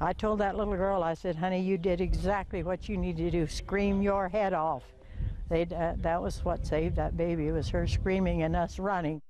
I told that little girl, I said, honey, you did exactly what you need to do. Scream your head off. They, uh, that was what saved that baby, It was her screaming and us running.